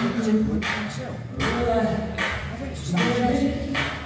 I think so.